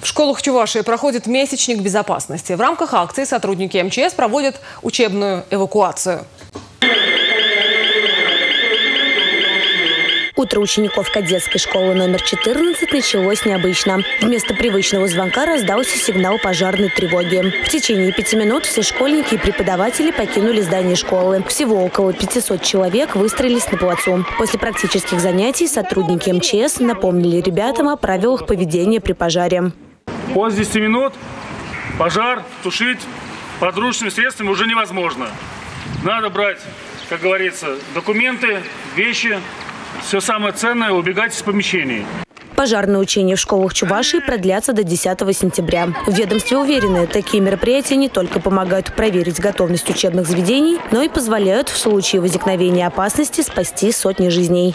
В школах Чувашии проходит месячник безопасности. В рамках акции сотрудники МЧС проводят учебную эвакуацию. Утро учеников кадетской школы номер 14 началось необычно. Вместо привычного звонка раздался сигнал пожарной тревоги. В течение пяти минут все школьники и преподаватели покинули здание школы. Всего около 500 человек выстроились на плацу. После практических занятий сотрудники МЧС напомнили ребятам о правилах поведения при пожаре. После 10 минут пожар тушить подручными средствами уже невозможно. Надо брать, как говорится, документы, вещи, все самое ценное, убегать из помещений. Пожарные учения в школах Чувашии продлятся до 10 сентября. В ведомстве уверены, такие мероприятия не только помогают проверить готовность учебных заведений, но и позволяют в случае возникновения опасности спасти сотни жизней.